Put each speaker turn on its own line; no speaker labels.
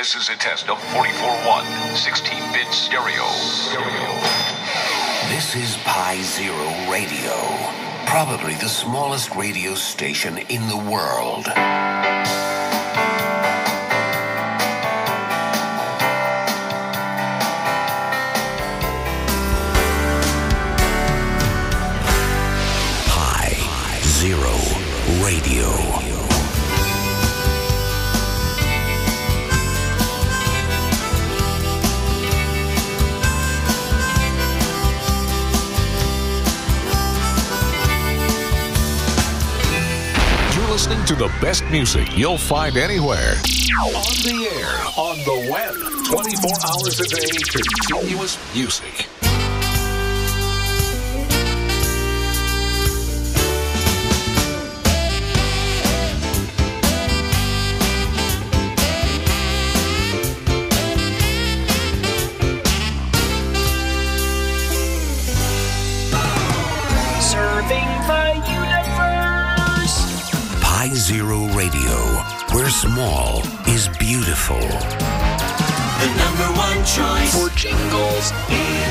This is a test of 44.1 16-bit stereo.
This is Pi Zero Radio, probably the smallest radio station in the world. Pi Zero Radio.
Listening to the best music you'll find anywhere. On the air, on the web, 24 hours a day, continuous music.
Serving the
Zero Radio, where small is beautiful.
The number one choice for jingles is Jam.